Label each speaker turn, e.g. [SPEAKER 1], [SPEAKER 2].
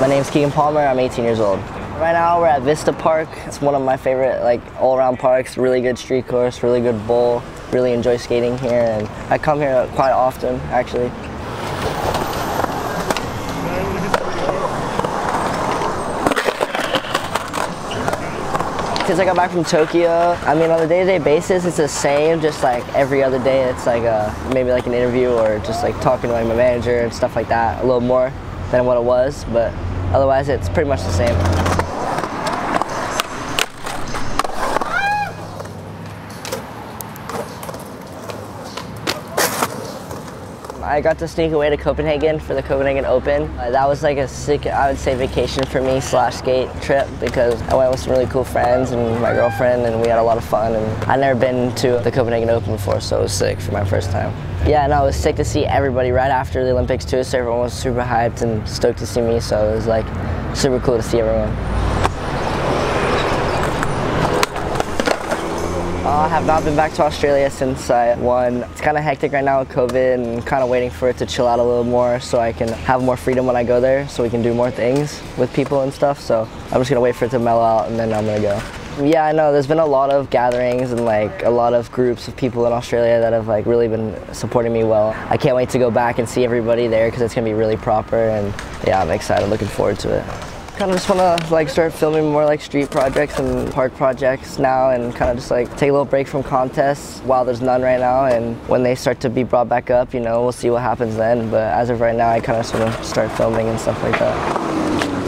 [SPEAKER 1] My name's Keegan Palmer, I'm 18 years old. Right now we're at Vista Park. It's one of my favorite like all-around parks, really good street course, really good bowl. Really enjoy skating here and I come here quite often actually. Since I got back from Tokyo, I mean on a day-to-day -day basis it's the same, just like every other day it's like a, maybe like an interview or just like talking to like my manager and stuff like that a little more than what it was, but otherwise it's pretty much the same. I got to sneak away to Copenhagen for the Copenhagen Open. Uh, that was like a sick, I would say, vacation for me slash skate trip because I went with some really cool friends and my girlfriend and we had a lot of fun and I'd never been to the Copenhagen Open before so it was sick for my first time. Yeah, no, it was sick to see everybody right after the Olympics too so everyone was super hyped and stoked to see me so it was like super cool to see everyone. Have not been back to Australia since I won. It's kind of hectic right now with COVID and kind of waiting for it to chill out a little more so I can have more freedom when I go there so we can do more things with people and stuff. So I'm just gonna wait for it to mellow out and then I'm gonna go. Yeah, I know. There's been a lot of gatherings and like a lot of groups of people in Australia that have like really been supporting me well. I can't wait to go back and see everybody there because it's gonna be really proper and yeah, I'm excited, looking forward to it kind of just want to like start filming more like street projects and park projects now and kind of just like take a little break from contests while there's none right now and when they start to be brought back up you know we'll see what happens then but as of right now I kind of want to start filming and stuff like that.